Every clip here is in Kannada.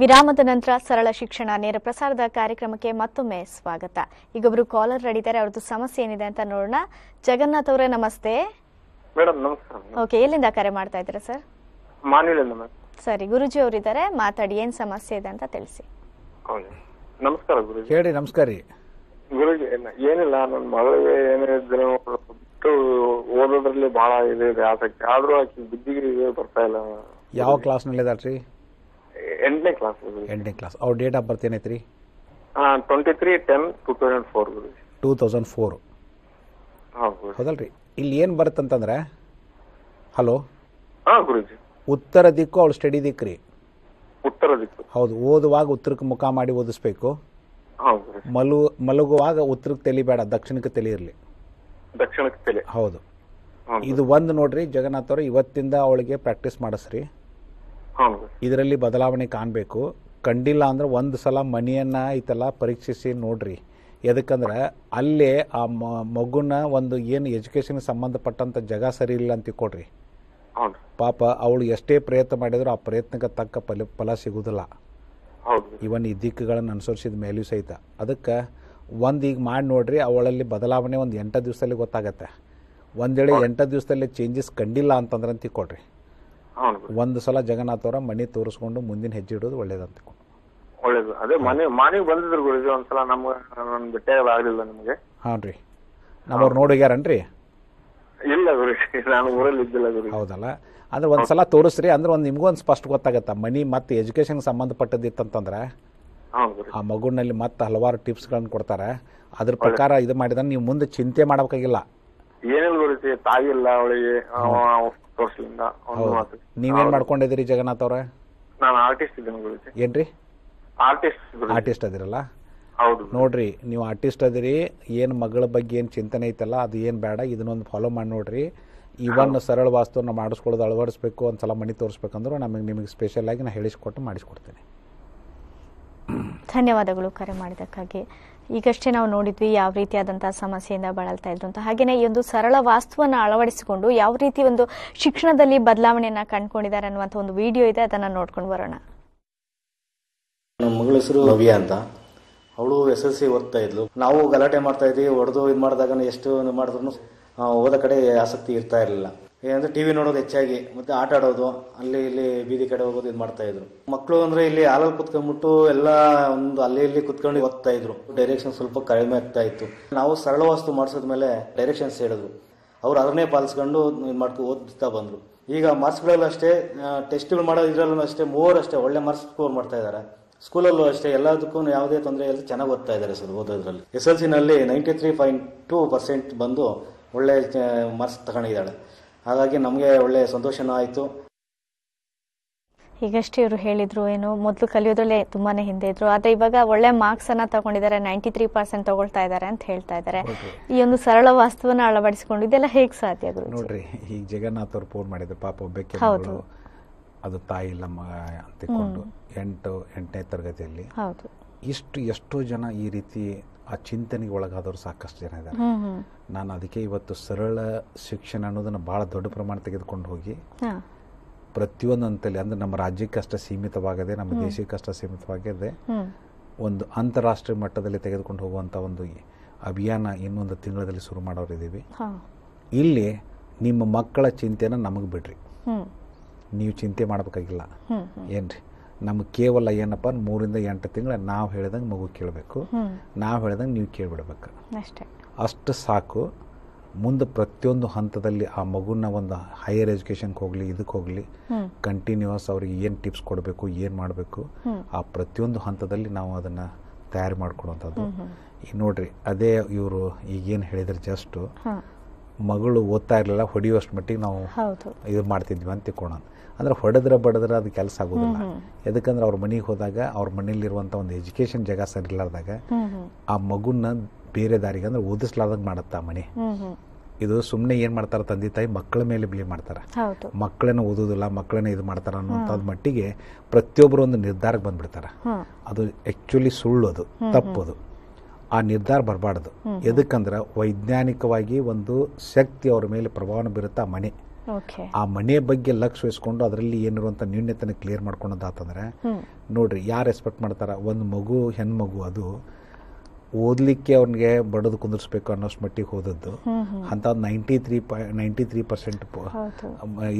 ವಿರಾಮದ ನಂತರ ಸರಳ ಶಿಕ್ಷಣ ನೇರ ಪ್ರಸಾರದ ಕಾರ್ಯಕ್ರಮಕ್ಕೆ ಮತ್ತೊಮ್ಮೆ ಸ್ವಾಗತ. ಈಗ ಒಬ್ರು ಕಾಲರ್ ರೆಡಿದ್ದಾರೆ ಅವ್ರದ್ದು ಸಮಸ್ಯೆ ಏನಿದೆ ಅಂತ ನೋಡೋಣ. ಜಗನ್ನಾಥ್ ಅವರೇ ನಮಸ್ತೆ. ಮೇಡಮ್ ನಮಸ್ಕಾರ. ಓಕೆ ಎಲ್ಲಿಂದ ಕರೆ ಮಾಡ್ತಾ ಇದ್ದೀರಾ ಸರ್? ಮೇಡಮ್. ಸರಿ ಗುರುಜಿ ಅವರಿದ್ದಾರೆ ಮಾತಾಡಿ ಏನ್ ಸಮಸ್ಯೆ ಇದೆ ಅಂತ ತಿಳಿಸಿ. ಹೌದು. ನಮಸ್ಕಾರ ಗುರುಜಿ. ಹೇಳಿ ನಮಸ್ಕಾರ. ರೀ ಗುರುಜಿ ಏನಿಲ್ಲ ನನ್ನ ಮಗಳಿಗೆ ಏನಿದ್ರೆ ಬಿಟ್ಟು ಓದೋದ್ರಲ್ಲಿ ಬಹಳ ಇದೆ ಇದೆ ಆಸಕ್ತಿ. ಆದ್ರೂ ಆಕಿ ಬುದ್ಧಿಗೆ ಬರ್ತಾ ಇಲ್ಲ. ಯಾವ ಕ್ಲಾಸ್ನಲ್ಲಿ ರೀ ಎಂಟನೇ ಕ್ಲಾಸ್ ಎಂಟನೇ ಕ್ಲಾಸ್ ಅವ್ರ ಡೇಟ್ ಆಫ್ ಬರ್ತ್ ಏನೈತೆ ರೀ twenty three ten two thousand four two thousand four ಹೌದಲ್ರಿ? ಇಲ್ಲಿ ಏನು ಬರುತ್ತಂತಂದ್ರೆ ಹಲೋ? ಹಾ ಗುರುಜಿ. ಉತ್ತರ ದಿಕ್ಕು ಅವಳು ಸ್ಟಡಿ ದಿಕ್ಕು ರೀ. ಉತ್ತರ ದಿಕ್ಕು. ಹೌದು ಓದುವಾಗ ಉತ್ತರಕ್ಕೆ ಮುಖ ಮಾಡಿ ಓದಿಸ್ಬೇಕು. ಮಲು ಮಲಗುವಾಗ ಉತ್ತರಕ್ಕೆ ತೆಲಿಬೇಡ ದಕ್ಷಿಣಕ್ಕೆ ತಲೆ ಇರಲಿ. ದಕ್ಷಿಣಕ್ಕೆ ತಲೆ. ಹೌದು. ಇದು ಒಂದು ನೋಡ್ರಿ ಜಗನ್ನಾಥ್ ಅವ್ರು ಇವತ್ತಿಂದ ಅವಳಿಗೆ ಪ್ರಾಕ್ಟೀಸ್ ಮಾಡಿಸ್ರಿ. ಇದರಲ್ಲಿ ಬದಲಾವಣೆ ಕಾಣಬೇಕು. ಕಂಡಿಲ್ಲ ಅಂದ್ರೆ ಒಂದು ಸಲ ಮನೆಯನ್ನ ಐತಲ್ಲ ಪರೀಕ್ಷಿಸಿ ನೋಡ್ರಿ. ಎದಕ್ಕಂದ್ರೆ ಅಲ್ಲೇ ಆ ಮಗುನ ಒಂದು ಏನು ಎಜುಕೇಶನ್ ಸಂಬಂಧಪಟ್ಟಂತ ಜಗ ಸರಿ ಇಲ್ಲ ಅಂತ ಕೊಡ್ರಿ ಪಾಪ ಅವಳು ಎಷ್ಟೇ ಪ್ರಯತ್ನ ಮಾಡಿದ್ರು ಆ ಪ್ರಯತ್ನಕ್ಕೆ ತಕ್ಕ ಫಲ ಫಲ ಸಿಗುದಿಲ್ಲ. ಇವನ್ ಈ ದಿಕ್ಕುಗಳನ್ನು ಅನುಸರಿಸಿದ ಮೇಲೂ ಸಹಿತ. ಅದಕ್ಕೆ ಒಂದು ಈಗ ಮಾಡಿ ನೋಡ್ರಿ ಅವಳಲ್ಲಿ ಬದಲಾವಣೆ ಒಂದು ಎಂಟು ದಿವಸದಲ್ಲಿ ಗೊತ್ತಾಗತ್ತೆ. ಒಂದೇಳೆ ಎಂಟು ದಿವಸದಲ್ಲಿ ಚೇಂಜಸ್ ಕಂಡಿಲ್ಲ ಅಂತಂದ್ರೆ ಅಂತ ಗುರುಜಿ ಒಂದು ಸಲ ಜಗನ್ನಾಥ್ ಅವರ ಮನೆ ತೋರಿಸ್ಕೊಂಡು ಮುಂದಿನ ಹೆಜ್ಜೆ ಇಡೋದು ಒಳ್ಳೇದಂತ. ಒಳ್ಳೇದು. ಅದೇ ಮನೆ ಮನೆಗೆ ಬಂದಿದ್ರು ಗುರುಜಿ ಒಂದ್ಸಲ ನಮ್ಗೆ ನನ್ನ ಭೇಟಿಯಾಗಲ್ಲ ಆಗಲಿಲ್ಲ ನಿಮಗೆ? ಹಾಂ ರೀ. ನಮ್ಮವ್ರು ನೋಡಿಗ್ಯಾರನ್ರಿ? ಇಲ್ಲ ಗುರುಜಿ ನಾನು ಊರಲ್ಲಿ ಇದ್ದಿಲ್ಲ ಗುರುಜಿ. ಹೌದಲ್ಲ? ಅಂದ್ರೆ ಒಂದ್ಸಲ ತೋರಿಸ್ರಿ ಅಂದ್ರೆ ಒಂದು ನಿಮಗೂ ಒಂದು ಸ್ಪಷ್ಟ ಗೊತ್ತಾಗತ್ತ? ಮನಿ ಮತ್ತು ಎಜುಕೇಶನ್ ಸಂಬಂಧಪಟ್ಟದಿತ್ತಂತಂದ್ರೆ ಆ ಮಗುನಲ್ಲಿ ಮತ್ತೆ ಹಲವಾರು ಟಿಪ್ಸ್ಗಳನ್ನು ಕೊಡ್ತಾರೆ. ಅದ್ರ ಪ್ರಕಾರ ಇದು ಮಾಡಿದ್ರೆ ನೀವು ಮುಂದೆ ಚಿಂತೆ ಮಾಡಬೇಕಾಗಿಲ್ಲ. ಏನಿಲ್ಲ ಗುರುಜಿ ತಾಯಿಲ್ಲ ಅವಳಿಗೆ. ಒಂದು ಮಾತು. ನೀವೇನು ಮಾಡ್ಕೊಂಡಿದ್ದೀರಿ ಜಗನ್ನಾಥ್ ಅವ್ರೆ? ನಾನು ಆರ್ಟಿಸ್ಟ್ ಇದ್ದೇನೆ ಗುರುಜಿ. ಏನ್ರಿ? ಆರ್ಟಿಸ್ಟ್ ಆರ್ಟಿಸ್ಟ್ ಅದಿರಲ್ಲ? ಹೌದು ನೋಡ್ರಿ ನೀವು ಆರ್ಟಿಸ್ಟ್ ಅದಿರಿ ಏನು ಮಗಳ ಬಗ್ಗೆ ಏನು ಚಿಂತನೆ ಐತಲ್ಲ ಅದು ಏನು ಬೇಡ ಇದನ್ನೊಂದು ಫಾಲೋ ಮಾಡಿ ನೋಡ್ರಿ. ಇವನ್ ಸರಳ ವಾಸ್ತುವನ್ನ ಮಾಡಿಸ್ಕೊಳ್ಳೋದು ಅಳವಡಿಸ್ಬೇಕು ಒಂದ್ಸಲ ಮನಿ ತೋರಿಸ್ಬೇಕಂದ್ರೆ ನಮಗೆ ನಿಮಗೆ ಸ್ಪೆಷಲ್ ಆಗಿ ನಾನು ಹೇಳಿಸ್ಕೊಟ್ಟು ಮಾಡಿಸ್ಕೊಡ್ತೇನೆ. ಧನ್ಯವಾದಗಳು ಕರೆ ಮಾಡಿದ್ದಕ್ಕಾಗಿ. ಈಗಷ್ಟೇ ನಾವು ನೋಡಿದ್ವಿ ಯಾವ ರೀತಿಯಾದಂತಹ ಸಮಸ್ಯೆಯಿಂದ ಬಳಲ್ತಾ ಇದ್ರು ಅಂತ. ಹಾಗೇನೆ ಈ ಒಂದು ಸರಳ ವಾಸ್ತುವನ್ನ ಅಳವಡಿಸಿಕೊಂಡು ಯಾವ ರೀತಿ ಒಂದು ಶಿಕ್ಷಣದಲ್ಲಿ ಬದಲಾವಣೆಯನ್ನ ಕಂಡುಕೊಂಡಿದ್ದಾರೆ ಅನ್ನುವಂತ ಒಂದು ವಿಡಿಯೋ ಇದೆ, ಅದನ್ನ ನೋಡ್ಕೊಂಡು ಬರೋಣ. ನಮ್ಮ ಮಗಳ ಹೆಸರು ಅಂತ. ಅವಳು ಎಸ್ ಎಲ್ ಸಿ ಓದ್ತಾ ಇದ್ಲು. ನಾವು ಗಲಾಟೆ ಮಾಡ್ತಾ ಇದ್ವಿ, ಹೊಡೆದು ಇದು ಮಾಡಿದಾಗ ಎಷ್ಟು ಮಾಡಿದ್ರು ಓದೋ ಕಡೆ ಆಸಕ್ತಿ ಇರ್ತಾ ಇರಲಿಲ್ಲ. ಏನಂದ್ರೆ ಟಿವಿ ನೋಡೋದು ಹೆಚ್ಚಾಗಿ, ಮತ್ತೆ ಆಟ ಆಡೋದು, ಅಲ್ಲಿ ಇಲ್ಲಿ ಬೀದಿ ಕಡೆ ಹೋಗೋದು ಇದು ಮಾಡ್ತಾ ಇದ್ರು. ಮಕ್ಕಳು ಅಂದ್ರೆ ಇಲ್ಲಿ ಹಾಲಲ್ಲಿ ಕುತ್ಕೊಂಡ್ಬಿಟ್ಟು ಎಲ್ಲ ಒಂದು ಅಲ್ಲಿ ಇಲ್ಲಿ ಕುತ್ಕೊಂಡು ಓದ್ತಾ ಇದ್ರು. ಡೈರೆಕ್ಷನ್ ಸ್ವಲ್ಪ ಕಡಿಮೆ ಆಗ್ತಾ ಇತ್ತು. ನಾವು ಸರಳ ವಸ್ತು ಮಾಡಿಸಿದ್ಮೇಲೆ ಡೈರೆಕ್ಷನ್ಸ್ ಹೇಳಿದ್ರು. ಅವ್ರು ಅದನ್ನೇ ಪಾಲಿಸ್ಕೊಂಡು ಇದು ಮಾಡ್ಕೊಂಡು ಓದ್ತಾ ಬಂದ್ರು. ಈಗ ಮಾರ್ಕ್ಸ್ಗಳಲ್ಲೂ ಅಷ್ಟೇ ಟೆಸ್ಟ್ಗಳು ಮಾಡೋ ಇದ್ರಲ್ಲೂ ಅಷ್ಟೇ, ಮೂವರು ಅಷ್ಟೇ ಒಳ್ಳೆ ಮಾರ್ಕ್ಸ್ ಸ್ಕೋರ್ ಮಾಡ್ತಾ ಇದ್ದಾರೆ ಸ್ಕೂಲಲ್ಲೂ ಅಷ್ಟೇ, ಎಲ್ಲದಕ್ಕೂ ಯಾವುದೇ ತೊಂದರೆ ಇಲ್ಲ ಚೆನ್ನಾಗಿ ಓದ್ತಾ ಇದ್ದಾರೆ ಸರ್ ಓದೋದ್ರಲ್ಲಿ. S L ಸಿನಲ್ಲಿ ninety three point two percent ಬಂದು ಒಳ್ಳೆ ಮಾರ್ಕ್ಸ್ ತಗೊಂಡಿದ್ದಾಳೆ ಹಾಗಾಗಿ ನಮಗೆ ಒಳ್ಳೆ ಸಂತೋಷನೂ ಆಯಿತು. ಈಗಷ್ಟೇ ಇವರು ಹೇಳಿದ್ರು ಏನು ಮೊದಲು ಕಲಿಯೋದ್ರಲ್ಲೇ ತುಂಬಾನೇ ಹಿಂದೆ ಇದ್ರು. ಆದ್ರೆ ಇವಾಗ ಒಳ್ಳೆ ಮಾರ್ಕ್ಸ್ ಅನ್ನ ತಗೊಂಡಿದ್ದಾರೆ ನೈಂಟಿ ತ್ರೀ ಪರ್ಸೆಂಟ್ ತಗೊಳ್ತಾ ಇದ್ದಾರೆ ಅಂತ ಹೇಳ್ತಾ ಇದ್ದಾರೆ. ಈ ಒಂದು ಸರಳ ವಾಸ್ತವನ ಅಳವಡಿಸಿಕೊಂಡು ಇದೆಲ್ಲ ಹೇಗ್ ಸಾಧ್ಯ ನೋಡ್ರಿ ಈಗ ಜಗನ್ನಾಥ್ ಅವ್ರು ಫೋನ್ ಮಾಡಿದ್ರು ಪಾಪ ಒಬ್ಬಕ್ಕೆ ಹೌದು. ಅದು ತಾಯಿ ಇಲ್ಲ ಮಗ ಅಂತಿಕೊಂಡು ಎಂಟು ಎಂಟನೇ ತರಗತಿಯಲ್ಲಿ. ಹೌದು. ಇಷ್ಟು ಎಷ್ಟೋ ಜನ ಈ ರೀತಿ ಆ ಚಿಂತನೆಗೆ ಒಳಗಾದವರು ಸಾಕಷ್ಟು ಜನ ಇದ್ದಾರೆ. ನಾನು ಅದಕ್ಕೆ ಇವತ್ತು ಸರಳ ಶಿಕ್ಷಣ ಅನ್ನೋದನ್ನು ಭಾಳ ದೊಡ್ಡ ಪ್ರಮಾಣ ತೆಗೆದುಕೊಂಡು ಹೋಗಿ ಪ್ರತಿಯೊಂದು ಹಂತಲ್ಲಿ ಅಂದ್ರೆ ನಮ್ಮ ರಾಜ್ಯಕ್ಕಷ್ಟೇ ಸೀಮಿತವಾಗದೆ ನಮ್ಮ ದೇಶಕ್ಕಷ್ಟೇ ಸೀಮಿತವಾಗದೆ ಒಂದು ಅಂತಾರಾಷ್ಟ್ರೀಯ ಮಟ್ಟದಲ್ಲಿ ತೆಗೆದುಕೊಂಡು ಹೋಗುವಂಥ ಒಂದು ಅಭಿಯಾನ ಇನ್ನೊಂದು ತಿಂಗಳಲ್ಲಿ ಶುರು ಮಾಡೋರಿದ್ದೀವಿ. ಇಲ್ಲಿ ನಿಮ್ಮ ಮಕ್ಕಳ ಚಿಂತೆನ ನಮಗೆ ಬಿಡ್ರಿ. ನೀವು ಚಿಂತೆ ಮಾಡಬೇಕಾಗಿಲ್ಲ. ಏನ್ರಿ? ನಮಗೆ ಕೇವಲ ಏನಪ್ಪ ಮೂರಿಂದ ಎಂಟು ತಿಂಗಳ ನಾವು ಹೇಳ್ದಂಗೆ ಮಗು ಕೇಳಬೇಕು. ನಾವು ಹೇಳ್ದಂಗೆ ನೀವು ಕೇಳಿಬಿಡ್ಬೇಕು. ಅಷ್ಟೇ. ಅಷ್ಟು ಸಾಕು. ಮುಂದೆ ಪ್ರತಿಯೊಂದು ಹಂತದಲ್ಲಿ ಆ ಮಗುನ ಒಂದು ಹೈಯರ್ ಎಜುಕೇಷನ್ಗೆ ಹೋಗಲಿ ಇದಕ್ಕೆ ಹೋಗಲಿ ಕಂಟಿನ್ಯೂಸ್ ಅವ್ರಿಗೆ ಏನು ಟಿಪ್ಸ್ ಕೊಡಬೇಕು ಏನು ಮಾಡಬೇಕು ಆ ಪ್ರತಿಯೊಂದು ಹಂತದಲ್ಲಿ ನಾವು ಅದನ್ನು ತಯಾರು ಮಾಡ್ಕೊಡುವಂಥದ್ದು ಈಗ ನೋಡ್ರಿ ಅದೇ ಇವರು ಈಗೇನು ಹೇಳಿದ್ರೆ ಜಸ್ಟು ಮಗಳು ಓದ್ತಾ ಇರಲಿಲ್ಲ ಹೊಡೆಯುವಷ್ಟು ಮಟ್ಟಿಗೆ ನಾವು ಇದು ಮಾಡ್ತಿದ್ವಿ ಅಂತ ತಿಳ್ಕೊಳ ಅಂದ್ರೆ ಹೊಡೆದ್ರೆ ಬಡದ್ರೆ ಅದು ಕೆಲಸ ಆಗೋದಿಲ್ಲ. ಯಾಕಂದ್ರೆ ಅವ್ರ ಮನೆಗೆ ಹೋದಾಗ ಅವ್ರ ಮನೇಲಿರುವಂಥ ಒಂದು ಎಜುಕೇಷನ್ ಜಾಗ ಸರಿಲಾರ್ದಾಗ ಆ ಮಗುನ ಬೇರೆ ದಾರಿಗೆ ಅಂದ್ರೆ ಓದಿಸ್ಲಾರ್ದಂಗೆ ಮಾಡುತ್ತೆ ಆ ಮನೆ. ಇದು ಸುಮ್ಮನೆ ಏನು ಮಾಡ್ತಾರೆ ತಂದೆ ತಾಯಿ ಮಕ್ಕಳ ಮೇಲೆ ಬಿಲಿ ಮಾಡ್ತಾರೆ. ಮಕ್ಕಳನ್ನ ಓದೋದಿಲ್ಲ ಮಕ್ಕಳನ್ನ ಇದು ಮಾಡ್ತಾರೆ ಅನ್ನೋಂಥದ್ದು ಮಟ್ಟಿಗೆ ಪ್ರತಿಯೊಬ್ಬರು ಒಂದು ನಿರ್ಧಾರಕ್ಕೆ ಬಂದ್ಬಿಡ್ತಾರೆ. ಅದು ಆ್ಯಕ್ಚುಲಿ ಸುಳ್ಳು ಅದು ತಪ್ಪದು. ಆ ನಿರ್ಧಾರ ಬರಬಾರ್ದು. ಎದಕ್ಕಂದ್ರೆ ವೈಜ್ಞಾನಿಕವಾಗಿ ಒಂದು ಶಕ್ತಿ ಅವ್ರ ಮೇಲೆ ಪ್ರಭಾವ ಬೀರುತ್ತೆ ಆ ಮನೆ. ಆ ಮನೆ ಬಗ್ಗೆ ಲಕ್ಷ ವಹಿಸ್ಕೊಂಡು ಅದರಲ್ಲಿ ಏನಿರುವಂಥ ನ್ಯೂನ್ಯತೆನ ಕ್ಲಿಯರ್ ಮಾಡ್ಕೊಳೋದಾತಂದ್ರೆ ನೋಡ್ರಿ ಯಾರು ಎಕ್ಸ್ಪೆಕ್ಟ್ ಮಾಡ್ತಾರ? ಒಂದು ಮಗು ಹೆಣ್ಮಗು ಅದು ಓದ್ಲಿಕ್ಕೆ ಅವ್ನಿಗೆ ಬಡದು ಕುಂದಿರ್ಸ್ಬೇಕು ಅನ್ನೋಷ್ಟು ಮಟ್ಟಿಗೆ ಹೋದದ್ದು. ಅಂತ ninety three ninety three percent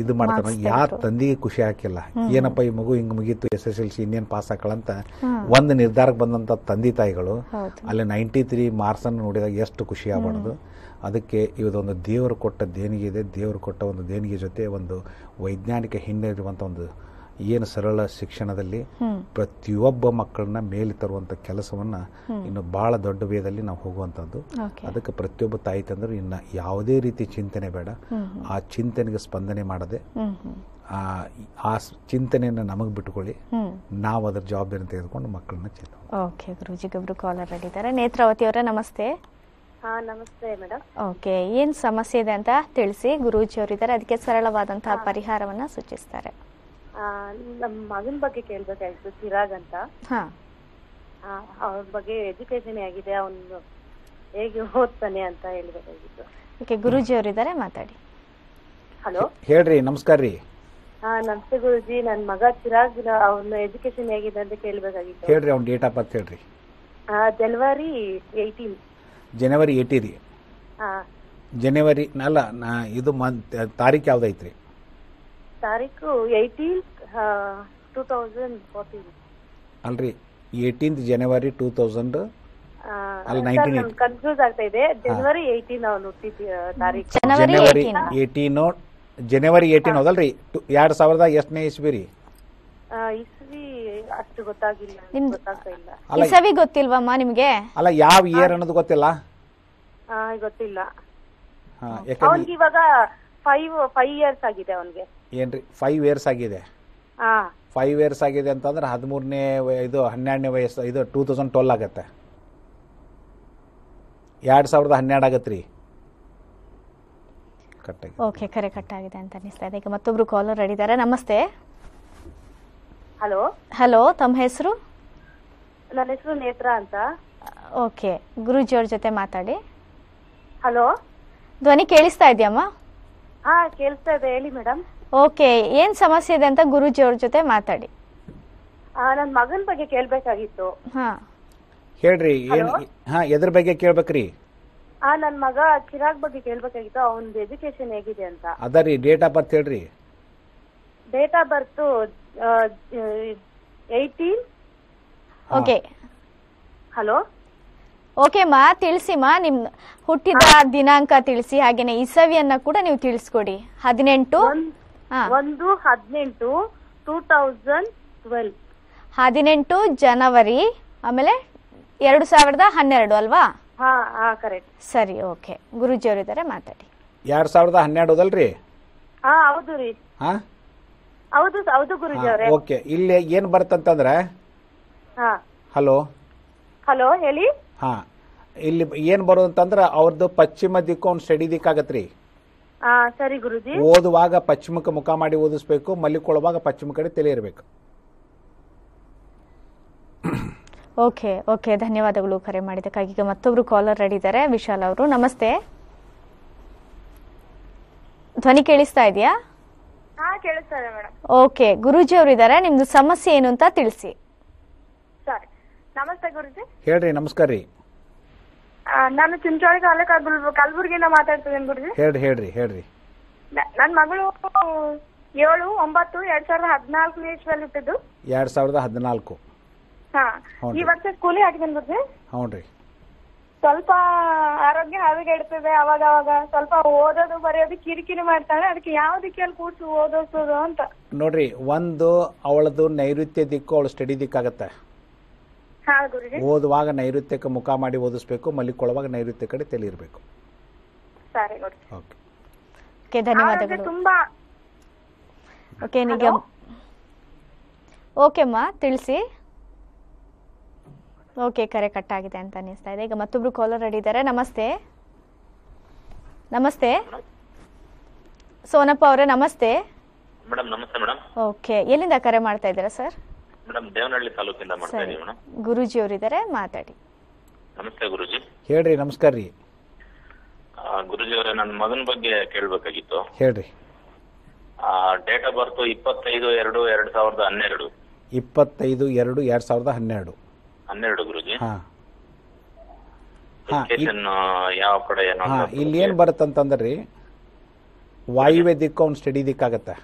ಇದು ಮಾಡ್ತಾರೆ. ಯಾರು. ತಂದೆಗೆ ಖುಷಿ ಹಾಕಿಲ್ಲ. ಏನಪ್ಪ ಈ ಮಗು ಹಿಂಗ್ ಮುಗೀತು ಎಸ್ ಎಸ್ ಎಲ್ ಸಿ ಇನ್ನೇನು ಪಾಸ್ ಹಾಕಳಂತ? ಅಂತ ಒಂದು ನಿರ್ಧಾರಕ್ಕೆ ಬಂದಂತ ತಂದೆ ತಾಯಿಗಳು ಅಲ್ಲಿ ನೈಂಟಿ ತ್ರೀ ಮಾರ್ಕ್ಸ್ ಅನ್ನು ನೋಡಿದಾಗ ಎಷ್ಟು ಖುಷಿ ಆಗಬಾರ್ದು. ಅದಕ್ಕೆ ಇವತ್ತೊಂದು ದೇವರು ಕೊಟ್ಟ ದೇಣಿಗೆ ಇದೆ ದೇವರು ಕೊಟ್ಟ ಒಂದು ದೇಣಿಗೆ ಜೊತೆ ಒಂದು ವೈಜ್ಞಾನಿಕ ಹಿನ್ನೆಲೆ ಇರುವಂಥ ಒಂದು ಏನು ಸರಳ ಶಿಕ್ಷಣದಲ್ಲಿ ಪ್ರತಿಯೊಬ್ಬ ಮಕ್ಕಳನ್ನ ಮೇಲೆ ತರುವಂಥ ಕೆಲಸವನ್ನ ಇನ್ನು ಬಹಳ ದೊಡ್ಡ ವೇದಲ್ಲಿ ನಾವು ಹೋಗುವಂಥದ್ದು ಓಕೆ. ಅದಕ್ಕೆ ಪ್ರತಿಯೊಬ್ಬ ತಾಯಿ ತಂದರು ಇನ್ನ ಯಾವುದೇ ರೀತಿ ಚಿಂತನೆ ಬೇಡ. ಆ ಚಿಂತನೆಗೆ ಸ್ಪಂದನೆ ಮಾಡದೆ ಆ ಆ ಚಿಂತನೆಯನ್ನು ನಮಗೆ ಬಿಟ್ಕೊಳ್ಳಿ ನಾವು ಅದರ ಜವಾಬ್ದಾರಿ ತೆಗೆದುಕೊಂಡು ಮಕ್ಕಳನ್ನ ಚೇತ ಓಕೆ ಗುರೂಜಿ ಒಬ್ರು ಕಾಲರ್ ಆಗಿದ್ದಾರೆ ನೇತ್ರಾವತಿ ಅವರೇ ನಮಸ್ತೆ. ಹಾ ನಮಸ್ತೆ ಮೇಡಮ್ ಓಕೆ ಏನ್ ಸಮಸ್ಯೆ ಇದೆ ಅಂತ ತಿಳಿಸಿ ಗುರೂಜಿ ಅವರಿದ್ದಾರೆ ಅದಕ್ಕೆ ಸರಳವಾದಂತಹ ಪರಿಹಾರವನ್ನ ಸೂಚಿಸ್ತಾರೆ. ನಮ್ಮ ಮಗನ ಬಗ್ಗೆ ಕೇಳ್ಬೇಕಾಗಿತ್ತು ಚಿರಾಗ್ ಅಂತ. ಹಾ. ಅವ್ರ ಬಗ್ಗೆ ಎಜುಕೇಶನ್ ಆಗಿದೆ ಅವನು ಹೇಗೆ ಓದ್ತಾನೆ ಅಂತ ಹೇಳ್ಬೇಕಾಗಿತ್ತು. ಓಕೆ ಗುರೂಜಿ ಅವರಿದ್ದಾರೆ ಮಾತಾಡಿ. ಹಲೋ? ಹೇಳ್ರಿ ನಮಸ್ಕಾರ ರೀ. ಹಾ ನಮಸ್ತೆ ಗುರುಜಿ. ನನ್ ಮಗ ಚಿರಾಗ್ ಅವನ ಎಜುಕೇಶನ್ ಹೇಗಿದೆ ಅಂತ ಕೇಳ್ಬೇಕಾಗಿತ್ತು. ಹೇಳ್ರಿ ಅವ್ನ ಡೇಟ್ ಆಫ್ ಬರ್ತ್ ಹೇಳ್ರಿ. ಜನವರಿ ಏಯ್ಟೀನ್ ಜನವರಿ ಏಯ್ಟಿ ರೀ ಜನವರಿ ಅಲ್ಲ ನಾ ಇದು ಮಂತ್ ತಾರೀಕು ಯಾವ್ದೈತ್ರಿ ತಾರೀಕು ಏಯ್ಟೀನ್ ಟೂ ತೌಸಂಡ್ ಫೋರ್ಟೀನ್ ಅಲ್ರಿ ಏಯ್ಟೀನ್ತ್ ಜನವರಿ ಟೂ ತೌಸಂಡ್ ಅಲ್ಲ, 1980. ಕನ್ಫ್ಯೂಸ್ ಆಗ್ತಾ ಇದೆ. ಜನವರಿ ಏಯ್ಟೀನ್ ಅವನು ತಾರೀಕು ಜನವರಿ ಏಯ್ಟೀನ್ ಜನವರಿ ಏಯ್ಟೀನ್ ಹೌದಲ್ರಿ? ಎರಡ್ ಸಾವಿರದ ಎಷ್ಟನೇ ಇಸ್ವಿ ರೀ ಅಷ್ಟು ಗೊತ್ತಾಗಿಲ್ಲ ನಿಮ್ದು- ಗೊತ್ತಾಗ್ತಾ ಇಲ್ಲ. ಇಸವಿ ಗೊತ್ತಿಲ್ವಮ್ಮ ನಿಮ್ಗೆ? ಅಲ್ಲ ಯಾವ ಇಯರ್ ಅನ್ನೋದು ಗೊತ್ತಿಲ್ಲ? ಆ, ಗೊತ್ತಿಲ್ಲ. ಹಾ ಯಾಕಂದ್ರೆ ಅವನ್ಗೆ ಇವಾಗ ಫೈವ್ ಫೈವ್ ಇಯರ್ಸ್ ಆಗಿದೆ ಅವನ್ಗೆ. ಏನ್ರಿ ಫೈವ್ ಇಯರ್ಸ್ ಆಗಿದೆ? ಹಾ ಫೈವ್ ಇಯರ್ಸ್ ಆಗಿದೆ ಅಂತಂದ್ರೆ ಹದಿಮೂರನೇ ಇದು ಹನ್ನೆರಡನೇ ವಯಸ್ಸು ಇದು ಟೂ ತೌಸಂಡ್ ಟ್ವೆಲ್ ಆಗತ್ತೆ. ಎರಡು ಸಾವಿರದ ಹನ್ನೆರಡು ಆಗತ್ತೆ ರೀ ಕಟ್ಟಾಗಿ ಓಕೆ ಕರೆ ಆಗಿದೆ ಅಂತ ಅನಿಸ್ತಾ ಇದೆ. ಈಗ ಮತ್ತೊಬ್ರು ಕಾಲರ್ ಇದ್ದಾರೆ ನಮಸ್ತೆ. ಹಲೋ? ಹಲೋ ತಮ್ಮ ಹೆಸರು? ನನ್ನ ಹೆಸರು ನೇತ್ರ ಅಂತ. ಓಕೆ ಗುರುಜಿ ಅವ್ರ ಜೊತೆ ಮಾತಾಡಿ. ಹಲೋ? ಧ್ವನಿ ಕೇಳಿಸ್ತಾ ಇದೆಯಮ್ಮ? ಹಾ ಕೇಳಿಸ್ತಾ ಇದೆ ಹೇಳಿ ಮೇಡಮ್. ಓಕೆ ಏನ್ ಸಮಸ್ಯೆ ಇದೆ ಅಂತ ಗುರುಜಿ ಅವ್ರ ಜೊತೆ ಮಾತಾಡಿ. ನನ್ನ ಮಗನ ಬಗ್ಗೆ ಕೇಳ್ಬೇಕಾಗಿತ್ತು. ಹಾ. ಹೇಳ್ರಿ ಏನ್ ಹಾ ಎದ್ರ ಬಗ್ಗೆ ಕೇಳ್ಬೇಕ್ರಿ? ಆ ನನ್ ಮಗ ಚಿರಾಗ್ ಬಗ್ಗೆ ಕೇಳ್ಬೇಕಾಗಿತ್ತು ಅವನ ಎಜುಕೇಶನ್ ಹೇಗಿದೆ ಅಂತ. ಅದರಿ ಡೇಟ್ ಆಫ್ ಬರ್ತ್ ಹೇಳ್ರಿ. Date of birth eighteen okay hello okay ಮಾ ತಿಳಿಸಿಮ್ಮ ನಿಮ್ ಹುಟ್ಟಿದ ದಿನಾಂಕ ತಿಳಿಸಿ ಹಾಗೇನೆ ಇಸವಿಯನ್ನ ಕೂಡ ನೀವು ತಿಳಿಸ್ಕೊಡಿ. ಹದಿನೆಂಟು? ಹಾ. ಒಂದು ಹದಿನೆಂಟು ಟೂ ತೌಸಂಡ್ ಟ್ವೆಲ್ ಹದಿನೆಂಟು ಜನವರಿ ಆಮೇಲೆ ಎರಡು ಸಾವಿರದ ಹನ್ನೆರಡು ಅಲ್ವಾ? ಹಾ ಹಾ ಕರೆಕ್ಟ್ ಸರಿ ಓಕೆ ಗುರುಜಿಯವರು ಇದ್ದಾರೆ ಮಾತಾಡಿ. ಎರಡು ಸಾವಿರದ ಹನ್ನೆರಡು ಅದಲ್ರಿ? ಹಾ ಹೌದು ರೀ. ಹಾ? ಹೌದು ಹೌದು ಗುರುಜಿ ಅವರೇ. ಓಕೆ. ಇಲ್ಲಿ ಏನ್ ಬರ್ತಂತಂದ್ರೆ? ಹಾ. ಹಲೋ? ಹಲೋ ಹೇಳಿ? ಹಾ. ಇಲ್ಲಿ ಏನ್ ಬರೋದಂತಂದ್ರ ಅವ್ರದ್ದು ಪಶ್ಚಿಮ ದಿಕ್ಕು ಅವ್ನ ಸ್ಟಡಿ ದಿಕ್ಕಾಗತ್ರಿ. ಹಾ ಸರಿ ಗುರುಜಿ. ಓದುವಾಗ ಪಶ್ಚಿಮಕ್ಕೆ ಮುಖ ಮಾಡಿ ಓದಿಸ್ಬೇಕು ಮಲ್ಲಿಕೊಳ್ಳುವಾಗ ಪಶ್ಚಿಮ ಕಡೆ ತಲೆ ಇರಬೇಕು. Okay okay. ಧನ್ಯವಾದಗಳು ಕರೆ ಮಾಡಿದ್ದಕ್ಕಾಗಿ. ಈಗ ಮತ್ತೊಬ್ರು ಕಾಲರ್ ರೆಡಿ ಇದ್ದಾರೆ. ವಿಶಾಲ್ ಅವರು. ನಮಸ್ತೆ. ಧ್ವನಿ ಕೇಳಿಸ್ತಾ ಇದೆಯಾ? ಹಾ ಕೇಳಿಸ್ತಾರೆ ಮೇಡಮ್ ಓಕೆ ಗುರುಜಿ ಅವರು ಇದ್ದಾರೆ ನಿಮ್ದು ಸಮಸ್ಯೆ ಏನು ಅಂತ ತಿಳಿಸಿ. ಸರಿ. ನಮಸ್ತೆ ಗುರುಜಿ. ಹೇಳ್ರಿ ನಮಸ್ಕಾರ ರೀ. ಆ, ನಾನು ಚಿಂಚೋಳಿ ತಾಲೂಕು ಕಲ್ಬುರ್- ಕಲಬುರ್ಗಿಯಿಂದ ಮಾತಾಡ್ತಿದ್ದೀನಿ ಗುರುಜಿ. ಹೇಳ್ರಿ ಹೇಳ್ರಿ ಹೇಳ್ರಿ. ನ- ನನ್ ಮಗಳು ಏಳು ಒಂಬತ್ತು ಎರಡ್ ಸಾವಿರದ ಹದಿನಾಲ್ಕನೇ ಇಸ್ವಿಯಲ್ಲಿ ಹುಟ್ಟಿದ್ದು. ಎರಡ್ ಸಾವಿರದ ಹದಿನಾಲ್ಕು. ಹಾ ಈ ವರ್ಷ ಸ್ಕೂಲಿಗೆ ಹಾಕಿದ್ದೀನಿ ಗುರುಜಿ. ಹ್ಞೂ ರೀ ಸ್ವಲ್ಪ ಆರೋಗ್ಯ ಹದಗೆಡ್ತದೆ ಅವಾಗ ಅವಾಗ ಸ್ವಲ್ಪ ಓದೋದು ಬರೆಯೋದು ಕಿರಿಕಿರಿ ಮಾಡ್ತಾಳೆ ಅದಕ್ಕೆ ಯಾವ ದಿಕ್ಕಲ್ಲಿ ಕೂರ್ಸು ಓದಿಸೋದು ಅಂತ. ನೋಡ್ರಿ ಒಂದು ಅವಳದು ನೈಋತ್ಯ ದಿಕ್ಕು ಅವಳು ಸ್ಟಡಿ ದಿಕ್ಕಾಗತ್ತೆ. ಹಾ ಗುರುಜಿ. ಓದುವಾಗ ನೈಋತ್ಯಕ್ಕೆ ಮುಖ ಮಾಡಿ ಓದಿಸ್ಬೇಕು ಮಲ್ಲಿಕೊಳ್ಳುವಾಗ ನೈಋತ್ಯ ಕಡೆ ತಲೆ ಇರಬೇಕು ಸರಿ ಗುರುಜಿ. ಓಕೆ. ಓಕೆ ಆರೋಗ್ಯ ಧನ್ಯವಾದಗಳು ತುಂಬಾ ಓಕೆ ನಿಮಗೆ ಓಕೆ ಅಮ್ಮ ತಿಳಿಸಿ. ಓಕೆ ಕರೆ ಕಟ್ ಆಗಿದೆ ಅಂತ ಅನಿಸ್ತಾ ಇದೆ. ಈಗ ಮತ್ತೊಬ್ರು ಕಾಲರ್ ರೆಡಿ ಇದ್ದಾರೆ ನಮಸ್ತೆ. ನಮಸ್ತೆ. ಸೋನಪ್ಪ ಅವರೇ ನಮಸ್ತೆ. ಮೇಡಮ್ ನಮಸ್ತೆ ಮೇಡಮ್. ಓಕೆ ಎಲ್ಲಿಂದ ಕರೆ ಮಾಡ್ತಾ ಇದ್ದೀರಾ ಸರ್? ಮೇಡಮ್ ದೇವನಹಳ್ಳಿ ತಾಲೂಕಿಂದ ಮಾಡ್ತಾ ಸರಿ. ಇದೀವಿ ಮೇಡಮ್. ಗುರೂಜಿ ಅವರಿದ್ದಾರೆ ಮಾತಾಡಿ. ನಮಸ್ತೆ ಗುರುಜಿ. ಹೇಳ್ರಿ ನಮಸ್ಕಾರ ರೀ. ಆ, ಗುರುಜಿ ಅವರೇ ನನ್ನ ಮಗನ ಬಗ್ಗೆ ಕೇಳಬೇಕಾಗಿತ್ತು. ಹೇಳ್ರಿ. ಡೇಟ್ ಆಫ್ ಬರ್ತ್ ಇಪ್ಪತ್ತೈದು ಎರಡು ಎರಡು ಸಾವಿರದ ಹನ್ನೆರಡು. ಇಪ್ಪತ್ತೈದು ಎರಡು ಎರಡು ಸಾವಿರದ ಹನ್ನೆರಡು. ಹನ್ನೆರಡು ಗುರುಜಿ. ಹಾಂ. ಹಾ, ಎಜುಕೇಶನ್ ಯಾವ ಕಡೆ ಏನೋ ಹಾಂ ಅಂತ ಇಲ್ಲಿ ಏನ್ ಬರುತ್ತಂತಂದ್ರೆ? ರೀ ವಾಯುವ್ಯ ದಿಕ್ಕು ಅವ್ನು ಸ್ಟಡಿ ದಿಕ್ಕಾಗತ್ತೆ.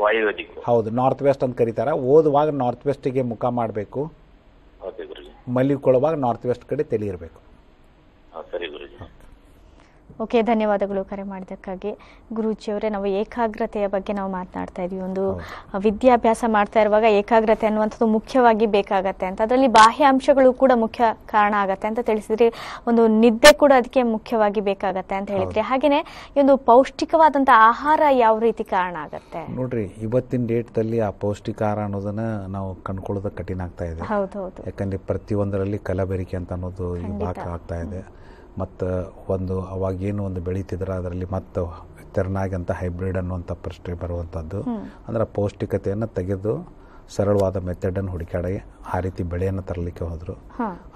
ವಾಯುವ್ಯ ದಿಕ್ಕು ಹೌದು ನಾರ್ತ್ ವೆಸ್ಟ್ ಅಂತ ಕರೀತಾರ. ಓದುವಾಗ ನಾರ್ತ್ ವೆಸ್ಟಿಗೆ ಮುಖ ಮಾಡಬೇಕು. ಓಕೆ ಗುರುಜಿ. ನಾರ್ತ್ ವೆಸ್ಟ್ ಕಡೆ ತಲೆ ಇರಬೇಕು ಹಾ, ಸರಿ ಓಕೆ ಧನ್ಯವಾದಗಳು ಕರೆ ಮಾಡಿದ್ದಕ್ಕಾಗಿ. ಗುರೂಜಿಯವರೇ ನಾವು ಏಕಾಗ್ರತೆಯ ಬಗ್ಗೆ ನಾವು ಮಾತನಾಡ್ತಾ ಇದ್ವಿ. ಒಂದು ವಿದ್ಯಾಭ್ಯಾಸ ಮಾಡ್ತಾ ಇರುವಾಗ ಏಕಾಗ್ರತೆ ಅನ್ನುವಂಥದ್ದು ಮುಖ್ಯವಾಗಿ ಬೇಕಾಗತ್ತೆ ಅಂತ. ಅದರಲ್ಲಿ ಬಾಹ್ಯ ಅಂಶಗಳು ಕೂಡ ಮುಖ್ಯ ಕಾರಣ ಆಗತ್ತೆ ಅಂತ ತಿಳಿಸಿದ್ರಿ. ಒಂದು ನಿದ್ದೆ ಕೂಡ ಅದಕ್ಕೆ ಮುಖ್ಯವಾಗಿ ಬೇಕಾಗತ್ತೆ ಅಂತ ಹೇಳಿದ್ರಿ. ಹಾಗೇನೆ ಈ ಒಂದು ಪೌಷ್ಟಿಕವಾದಂತ ಆಹಾರ ಯಾವ ರೀತಿ ಕಾರಣ ಆಗತ್ತೆ? ನೋಡ್ರಿ ಇವತ್ತಿನ ಡೇಟ್ದಲ್ಲಿ ಆ ಪೌಷ್ಟಿಕ ಆಹಾರ ಅನ್ನೋದನ್ನ ನಾವು ಕಂಡ್ಕೊಳ್ಳೋದು ಕಠಿಣ ಆಗ್ತಾ ಇದೆ. ಹೌದೌದು ಯಾಕಂದ್ರೆ ಪ್ರತಿಯೊಂದರಲ್ಲಿ ಕಲಬೆರಿಕೆ ಅಂತ ಅನ್ನೋದು ಆಗ್ತಾ ಇದೆ. ಮತ್ತು ಒಂದು ಅವಾಗೇನು ಒಂದು ಬೆಳೀತಿದ್ರೆ ಅದರಲ್ಲಿ ಮತ್ತು ತೆರನಾಗಿ ಅಂತ ಹೈಬ್ರಿಡ್ ಅನ್ನುವಂಥ ಪ್ರಶ್ನೆ ಬರುವಂಥದ್ದು ಅಂದ್ರೆ ಪೌಷ್ಟಿಕತೆಯನ್ನು ತೆಗೆದು ಸರಳವಾದ ಮೆಥಡನ್ನು ಹುಡುಕಾಡಿ ಆ ರೀತಿ ಬೆಳೆಯನ್ನು ತರಲಿಕ್ಕೆ ಹೋದರು.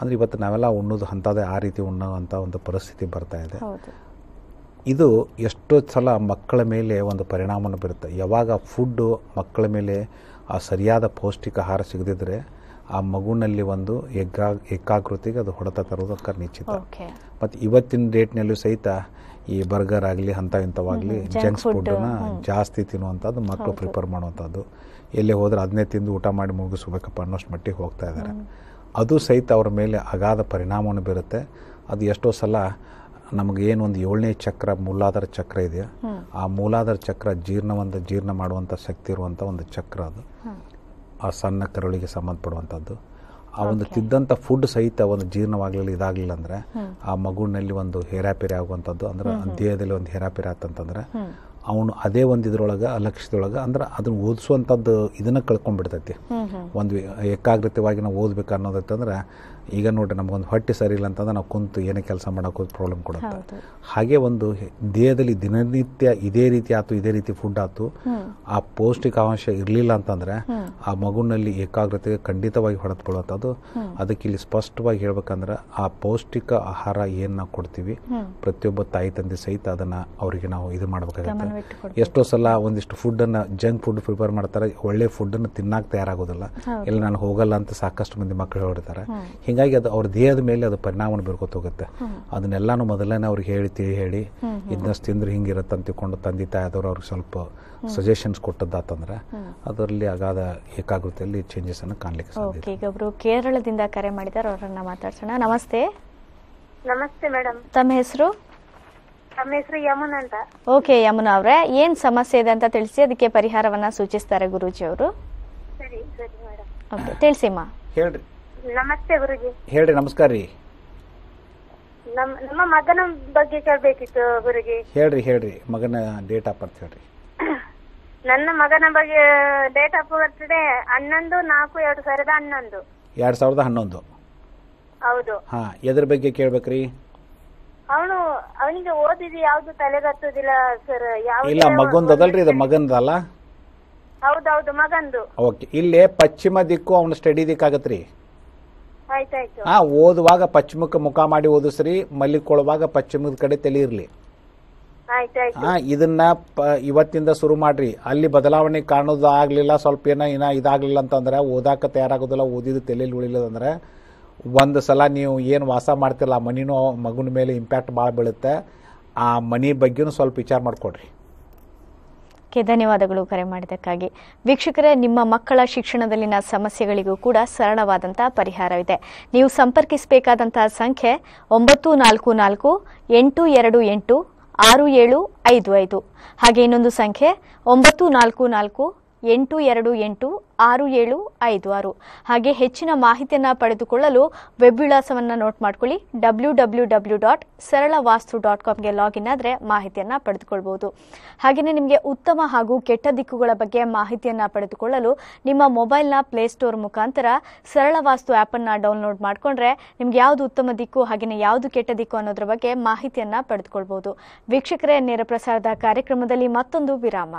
ಅಂದರೆ ಇವತ್ತು ನಾವೆಲ್ಲ ಉಣ್ಣೋದು ಅಂಥದ್ದೇ ಆ ರೀತಿ ಉಣ್ಣೋವಂಥ ಒಂದು ಪರಿಸ್ಥಿತಿ ಬರ್ತಾ ಇದೆ. ಇದು ಎಷ್ಟೋ ಸಲ ಮಕ್ಕಳ ಮೇಲೆ ಒಂದು ಪರಿಣಾಮವನ್ನು ಬೀರುತ್ತೆ. ಯಾವಾಗ ಫುಡ್ಡು ಮಕ್ಕಳ ಮೇಲೆ ಆ ಸರಿಯಾದ ಪೌಷ್ಟಿಕ ಆಹಾರ ಸಿಗದಿದ್ರೆ ಆ ಮಗುನಲ್ಲಿ ಒಂದು ಎಗ್ಗಾ ಏಕಾಗ್ರತೆಗೆ ಅದು ಹೊಡೆತ ತರೋದು ನಿಶ್ಚಿತ. ಮತ್ತು ಇವತ್ತಿನ ಡೇಟ್ನಲ್ಲೂ ಸಹಿತ ಈ ಬರ್ಗರ್ ಆಗಲಿ ಅಂಥ ಇಂಥವಾಗಲಿ ಜಂಕ್ಸ್ ಫುಡ್ಡನ್ನ ಜಾಸ್ತಿ ತಿನ್ನುವಂಥದ್ದು ಮಕ್ಕಳು ಪ್ರಿಪೇರ್ ಮಾಡುವಂಥದ್ದು. ಎಲ್ಲೇ ಹೋದ್ರೆ ಅದನ್ನೇ ತಿಂದು ಊಟ ಮಾಡಿ ಮುಗಿಸ್ಬೇಕಪ್ಪ ಅನ್ನೋಷ್ಟು ಮಟ್ಟಿಗೆ ಹೋಗ್ತಾ ಇದ್ದಾರೆ ಅದು ಸಹಿತ ಅವ್ರ ಮೇಲೆ ಅಗಾಧ ಪರಿಣಾಮವನ್ನು ಬೀರುತ್ತೆ. ಅದು ಎಷ್ಟೋ ಸಲ ನಮಗೆ ಏನು ಒಂದು ಏಳನೇ ಚಕ್ರ ಮೂಲಾಧಾರ ಚಕ್ರ ಇದೆಯಾ? ಆ ಮೂಲಾಧಾರ ಚಕ್ರ ಜೀರ್ಣವಂತ ಜೀರ್ಣ ಮಾಡುವಂಥ ಶಕ್ತಿ ಇರುವಂಥ ಒಂದು ಚಕ್ರ ಅದು. ಆ ಸಣ್ಣ ಕರುಳಿಗೆ ಸಂಬಂಧಪಡುವಂಥದ್ದು. ಆ ಒಂದು ತಿದ್ದಂಥ ಫುಡ್ ಸಹಿತ ಒಂದು ಜೀರ್ಣವಾಗಲಿಲ್ಲ ಇದಾಗಲಿಲ್ಲ ಅಂದರೆ ಆ ಮಗುವಿನಲ್ಲಿ ಒಂದು ಹೇರಾಪೇರಿ ಆಗುವಂಥದ್ದು ಅಂದ್ರೆ ದೇಹದಲ್ಲಿ ಒಂದು ಹೇರಾಪೇರಿ ಆತಂತಂದ್ರೆ ಅವನು ಅದೇ ಒಂದು ಇದ್ರೊಳಗೆ ಅಲಕ್ಷ್ಯದೊಳಗೆ ಅಂದ್ರೆ ಅದನ್ನ ಓದಿಸುವಂಥದ್ದು ಇದನ್ನ ಕಳ್ಕೊಂಡ್ಬಿಡ್ತೈತಿ. ಒಂದು ಏಕಾಗ್ರತೆವಾಗಿ ನಾವು ಓದ್ಬೇಕು ಅನ್ನೋದೈತಂದ್ರೆ ಈಗ ನೋಡ್ರಿ ನಮಗೊಂದು ಹೊಟ್ಟೆ ಸರಿ ಇಲ್ಲ ಅಂತಂದ್ರೆ ನಾವು ಕುಂತು ಏನೇ ಕೆಲಸ ಮಾಡೋಕೆ ಪ್ರಾಬ್ಲಮ್ ಕೊಡುತ್ತೆ. ಹಾಗೆ ಒಂದು ದೇಹದಲ್ಲಿ ದಿನನಿತ್ಯ ಇದೇ ರೀತಿ ಆಯ್ತು ಇದೇ ರೀತಿ ಫುಡ್ ಆಯ್ತು ಆ ಪೌಷ್ಟಿಕಾಂಶ ಇರಲಿಲ್ಲ ಅಂತಂದ್ರೆ ಆ ಮಗುನಲ್ಲಿ ಏಕಾಗ್ರತೆಗೆ ಖಂಡಿತವಾಗಿ ಹೊಡೆದುಕೊಳ್ಳುವಂಥದ್ದು ಅದಕ್ಕೆ ಇಲ್ಲಿ ಸ್ಪಷ್ಟವಾಗಿ ಹೇಳ್ಬೇಕಂದ್ರೆ ಆ ಪೌಷ್ಟಿಕ ಆಹಾರ ಏನು ನಾವು ಕೊಡ್ತೀವಿ ಪ್ರತಿಯೊಬ್ಬ ತಾಯಿ ತಂದೆ ಸಹಿತ ಅದನ್ನ ಅವರಿಗೆ ನಾವು ಇದು ಮಾಡಬೇಕಾಗುತ್ತೆ. ಎಷ್ಟೋ ಸಲ ಒಂದಿಷ್ಟು ಫುಡ್ಡನ್ನು ಜಂಕ್ ಫುಡ್ ಪ್ರಿಪೇರ್ ಮಾಡ್ತಾರೆ ಒಳ್ಳೆ ಫುಡ್ಡನ್ನು ತಿನ್ನಕ್ಕೆ ತಯಾರಾಗೋದಿಲ್ಲ. ಇಲ್ಲ ನಾನು ಹೋಗಲ್ಲ ಅಂತ ಸಾಕಷ್ಟು ಮಂದಿ ಮಕ್ಕಳು ಹೇಳ್ತಾರೆ ಹೀಗಾಗಿ ಅದು ಅವ್ರ ದೇಹದ ಮೇಲೆ ಅದು ಪರಿಣಾಮ ಬೀರ್ಕೊತ ಹೋಗುತ್ತೆ. ಅದನ್ನೆಲ್ಲಾನು ಮೊದಲನೇ ಅವ್ರಿಗೆ ಹೇಳಿ ತಿಳಿ ಹೇಳಿ ಇದ್ದಷ್ಟು ತಿಂದ್ರೆ ಹಿಂಗಿರತ್ತೆ ಅಂತ ತಿಳ್ಕೊಂಡು ತಂದೆ ತಾಯಿ ಆದವ್ರು ಅವ್ರಿಗೆ ಸ್ವಲ್ಪ ಸಜೆಷನ್ಸ್ ಕೊಟ್ಟದ್ದಾತಂದ್ರೆ ಅದರಲ್ಲಿ ಆಗಾದ ಏಕಾಗ್ರತೆಯಲ್ಲಿ ಚೇಂಜಸ್ ಅನ್ನು ಕಾಣಲಿಕ್ಕೆ ಸಾಧ್ಯ ಓಕೆ ಈಗ ಒಬ್ರು ಕೇರಳದಿಂದ ಕರೆ ಮಾಡಿದ್ದಾರೆ ಅವರನ್ನ ಮಾತಾಡ್ಸೋಣ. ನಮಸ್ತೆ. ನಮಸ್ತೆ ಮೇಡಮ್. ತಮ್ಮ ಹೆಸರು? ತಮ್ಮ ಹೆಸರು ಯಮುನ್ ಅಂತ. ಓಕೆ ಯಮುನಾ ಅವರೇ ಏನ್ ಸಮಸ್ಯೆ ಇದೆ ಅಂತ ತಿಳಿಸಿ ಅದಕ್ಕೆ ಪರಿಹಾರವನ್ನ ಸೂಚಿಸ್ತಾರೆ ಗುರೂಜಿ ಅವರು ಸರಿ ಸರಿ ಮೇಡಮ್. ಓಕೆ ತಿಳಿಸಿಮ್ಮ ಹೇಳ್ರಿ. ನಮಸ್ತೆ ಗುರುಜಿ. ಹೇಳ್ರಿ ನಮಸ್ಕಾರ ರೀ. ನಮ್ ನಮ್ಮ ಮಗನ ಬಗ್ಗೆ ಕೇಳಬೇಕಿತ್ತು ಗುರುಜಿ. ಹೇಳ್ರಿ ಹೇಳ್ರಿ. ಮಗನ ಡೇಟ್ ಆಫ್ ಬರ್ತ್ ಹೇಳ್ರಿ. ನನ್ನ ಮಗನ ಬಗ್ಗೆ ಡೇಟ್ ಆಫ್ ಬರ್ತ್ಡೇ ಹನ್ನೊಂದು ನಾಲ್ಕು ಎರಡು ಸಾವಿರದ ಹನ್ನೊಂದು. ಎರಡ್ ಸಾವಿರದ ಹನ್ನೊಂದು. ಹೌದು. ಹಾ ಎದ್ರ ಬಗ್ಗೆ ಕೇಳ್ಬೇಕ್ರಿ? ಅವನು ಅವನಿಗೆ ಓದಿದ್ದು ಯಾವ್ದು ತಲೆಗತ್ತುದಿಲ್ಲ ಸರ್ ಯಾವ ಇಲ್ಲ ಮಗಂದು ಅದಲ್ರಿ ಇದು ಮಗಂದಲ್ಲ? ಹೌದೌದು ಮಗಂದು. ಓಕೆ ಇಲ್ಲೇ ಪಶ್ಚಿಮ ದಿಕ್ಕು ಅವನ ಸ್ಟಡಿ ದಿಕ್ಕಾಗತ್ರಿ. ಹಾ ಓದುವಾಗ ಪಶ್ಚಿಮಕ್ಕೆ ಮುಖ ಮಾಡಿ ಓದಿಸ್ರಿ ಮಲ್ಲಿಕೊಳ್ಳುವಾಗ ಪಶ್ಚಿಮದ ಕಡೆ ತಲೆ ಇರ್ಲಿ ಹಾ ಇದನ್ನ ಇವತ್ತಿಂದ ಶುರು ಮಾಡ್ರಿ. ಅಲ್ಲಿ ಬದಲಾವಣೆ ಕಾಣೋದು ಆಗ್ಲಿಲ್ಲ ಸ್ವಲ್ಪ ಏನ ಇನ್ನ ಇದಾಗ್ಲಿಲ್ಲ ಅಂತಂದ್ರೆ ಓದಾಕ ತಯಾರಾಗೋದಿಲ್ಲ ಓದಿದ ತಲೆಯಲ್ಲಿ ಉಳಿಲಿಲ್ಲ ಅಂದ್ರ ಒಂದು ಸಲ ನೀವು ಏನು ವಾಸ ಮಾಡ್ತಿಲ್ಲ ಆ ಮನಿನೂ ಮಗುನ ಮೇಲೆ ಇಂಪ್ಯಾಕ್ಟ್ ಭಾಳ ಬೀಳುತ್ತೆ. ಆ ಮನಿ ಬಗ್ಗೆನೂ ಸ್ವಲ್ಪ ವಿಚಾರ ಮಾಡ್ಕೊಡ್ರಿ. ಧನ್ಯವಾದಗಳು. ಕರೆ ಮಾಡಿದ್ದಕ್ಕಾಗಿ. ವೀಕ್ಷಕರೇ, ನಿಮ್ಮ ಮಕ್ಕಳ ಶಿಕ್ಷಣದಲ್ಲಿನ ಸಮಸ್ಯೆಗಳಿಗೂ ಕೂಡ ಸರಳವಾದಂತಹ ಪರಿಹಾರವಿದೆ. ನೀವು ಸಂಪರ್ಕಿಸಬೇಕಾದಂತಹ ಸಂಖ್ಯೆ ಒಂಬತ್ತು ನಾಲ್ಕು ನಾಲ್ಕು ಎಂಟು ಎರಡು ಎಂಟು ಆರು ಏಳು ಐದು ಐದು. ಹಾಗೆ ಇನ್ನೊಂದು ಸಂಖ್ಯೆ ಒಂಬತ್ತು ನಾಲ್ಕು ನಾಲ್ಕು ಎಂಟು ಎರಡು ಎಂಟು ಆರು ಏಳು ಐದು ಆರು. ಹಾಗೆ ಹೆಚ್ಚಿನ ಮಾಹಿತಿಯನ್ನು ಪಡೆದುಕೊಳ್ಳಲು ವೆಬ್ ವಿಳಾಸವನ್ನು ನೋಟ್ ಮಾಡ್ಕೊಳ್ಳಿ. ಡಬ್ಲ್ಯೂ ಡಬ್ಲ್ಯೂ ಡಬ್ಲ್ಯೂ ಡಾಟ್ ಸರಳ ವಾಸ್ತು ಡಾಟ್ ಕಾಮ್ಗೆ ಲಾಗಿನ್ ಆದರೆ ಮಾಹಿತಿಯನ್ನು ಪಡೆದುಕೊಳ್ಬಹುದು ಹಾಗೆಯೇ ನಿಮಗೆ ಉತ್ತಮ ಹಾಗೂ ಕೆಟ್ಟ ದಿಕ್ಕುಗಳ ಬಗ್ಗೆ ಮಾಹಿತಿಯನ್ನು ಪಡೆದುಕೊಳ್ಳಲು ನಿಮ್ಮ ಮೊಬೈಲ್ನ ಪ್ಲೇಸ್ಟೋರ್ ಮುಖಾಂತರ ಸರಳ ವಾಸ್ತು ಆ್ಯಪನ್ನು ಡೌನ್ಲೋಡ್ ಮಾಡಿಕೊಂಡ್ರೆ ನಿಮ್ಗೆ ಯಾವುದು ಉತ್ತಮ ದಿಕ್ಕು ಹಾಗೆಯೇ ಯಾವುದು ಕೆಟ್ಟ ದಿಕ್ಕು ಅನ್ನೋದ್ರ ಬಗ್ಗೆ ಮಾಹಿತಿಯನ್ನು ಪಡೆದುಕೊಳ್ಬಹುದು ವೀಕ್ಷಕರೇ, ನೇರ ಪ್ರಸಾರದ ಕಾರ್ಯಕ್ರಮದಲ್ಲಿ ಮತ್ತೊಂದು ವಿರಾಮ.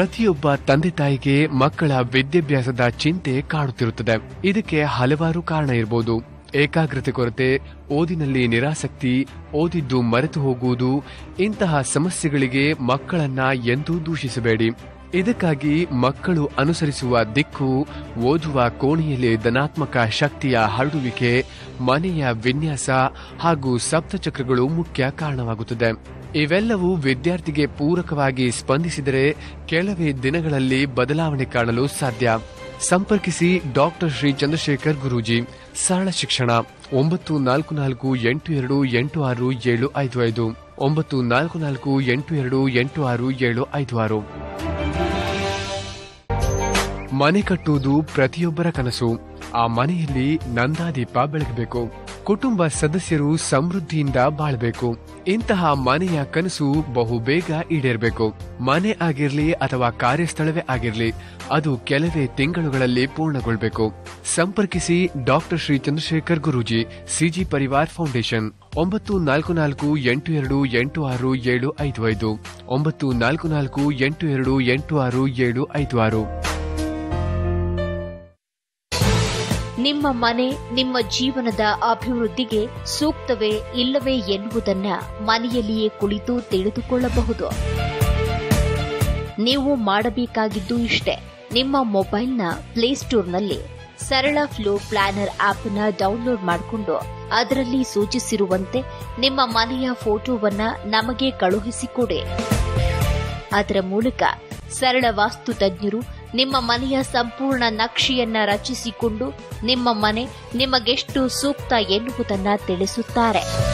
ಪ್ರತಿಯೊಬ್ಬ ತಂದೆ ತಾಯಿಗೆ ಮಕ್ಕಳ ವಿದ್ಯಾಭ್ಯಾಸದ ಚಿಂತೆ ಕಾಡುತ್ತಿರುತ್ತದೆ. ಇದಕ್ಕೆ ಹಲವಾರು ಕಾರಣ ಇರಬಹುದು ಏಕಾಗ್ರತೆ ಕೊರತೆ, ಓದಿನಲ್ಲಿ ನಿರಾಸಕ್ತಿ, ಓದಿದ್ದು ಮರೆತು ಹೋಗುವುದು, ಇಂತಹ ಸಮಸ್ಯೆಗಳಿಗೆ ಮಕ್ಕಳನ್ನ ಎಂದೂ ದೂಷಿಸಬೇಡಿ. ಇದಕ್ಕಾಗಿ ಮಕ್ಕಳು ಅನುಸರಿಸುವ ದಿಕ್ಕು, ಓದುವ ಕೋಣೆಯಲ್ಲಿ ಧನಾತ್ಮಕ ಶಕ್ತಿಯ ಹರಡುವಿಕೆ, ಮನೆಯ ವಿನ್ಯಾಸ ಹಾಗೂ ಸಪ್ತಚಕ್ರಗಳು ಮುಖ್ಯ ಕಾರಣವಾಗುತ್ತದೆ. ಇವೆಲ್ಲವೂ ವಿದ್ಯಾರ್ಥಿಗೆ ಪೂರಕವಾಗಿ ಸ್ಪಂದಿಸಿದರೆ ಕೆಲವೇ ದಿನಗಳಲ್ಲಿ ಬದಲಾವಣೆ ಕಾಣಲು ಸಾಧ್ಯ. ಸಂಪರ್ಕಿಸಿ ಡಾಕ್ಟರ್ ಶ್ರೀ ಚಂದ್ರಶೇಖರ್ ಗುರೂಜಿ. ಸರಳ ಶಿಕ್ಷಣ. ಒಂಬತ್ತು ನಾಲ್ಕು ನಾಲ್ಕು ಎಂಟು ಎರಡು ಎಂಟು ಆರು ಏಳು ಐದು ಐದು. ಒಂಬತ್ತು ನಾಲ್ಕು ನಾಲ್ಕು ಎಂಟು ಎರಡು ಎಂಟು ಆರು ಏಳು ಐದು ಆರು. ಮನೆ ಕಟ್ಟುವುದು ಪ್ರತಿಯೊಬ್ಬರ ಕನಸು. ಆ ಮನೆಯಲ್ಲಿ ನಂದಾದೀಪ ಬೆಳಗಬೇಕು. ಕುಟುಂಬ ಸದಸ್ಯರು ಸಮೃದ್ಧಿಯಿಂದ ಬಾಳ್ಬೇಕು. ಇಂತಹ ಮನೆಯ ಕನಸು ಬಹು ಬೇಗ ಈಡೇರಬೇಕು. ಮನೆ ಆಗಿರ್ಲಿ ಅಥವಾ ಕಾರ್ಯಸ್ಥಳವೇ ಆಗಿರ್ಲಿ, ಅದು ಕೆಲವೇ ತಿಂಗಳುಗಳಲ್ಲಿ ಪೂರ್ಣಗೊಳ್ಬೇಕು. ಸಂಪರ್ಕಿಸಿ doctor Shri Chandrashekhar Guruji, CG Parivar foundation. ಒಂಬತ್ತು ನಾಲ್ಕು ನಾಲ್ಕು ಎಂಟು ಎರಡು ಎಂಟು ಆರು ಏಳು ಐದು ಐದು. ಒಂಬತ್ತು ನಾಲ್ಕು ನಾಲ್ಕು ಎಂಟು ಎರಡು ಎಂಟು ಆರು ಏಳು ಐದು ಆರು. ನಿಮ್ಮ ಮನೆ, ನಿಮ್ಮ ಜೀವನದ ಅಭಿವೃದ್ಧಿಗೆ ಸೂಕ್ತವೇ ಇಲ್ಲವೇ ಎನ್ನುವುದನ್ನ ಮನೆಯಲ್ಲಿಯೇ ಕುಳಿತು ತಿಳಿದುಕೊಳ್ಳಬಹುದು. ನೀವು ಮಾಡಬೇಕಾಗಿದ್ದು ಇಷ್ಟೇ. ನಿಮ್ಮ ಮೊಬೈಲ್ನ ಪ್ಲೇಸ್ಟೋರ್ನಲ್ಲಿ ಸರಳ ಫ್ಲೋ ಪ್ಲಾನರ್ ಆಪ್ನ ಡೌನ್ಲೋಡ್ ಮಾಡಿಕೊಂಡು ಅದರಲ್ಲಿ ಸೂಚಿಸಿರುವಂತೆ ನಿಮ್ಮ ಮನೆಯ ಫೋಟೋವನ್ನ ನಮಗೆ ಕಳುಹಿಸಿಕೊಡಿ ಅದರ ಮೂಲಕ ಸರಳ ವಾಸ್ತು ತಜ್ಞರು ನಿಮ್ಮ ಮನೆಯ ಸಂಪೂರ್ಣ ನಕ್ಷೆಯನ್ನ ರಚಿಸಿಕೊಂಡು ನಿಮ್ಮ ಮನೆ ನಿಮಗೆಷ್ಟು ಸೂಕ್ತ ಎನ್ನುವುದನ್ನ ತಿಳಿಸುತ್ತಾರೆ.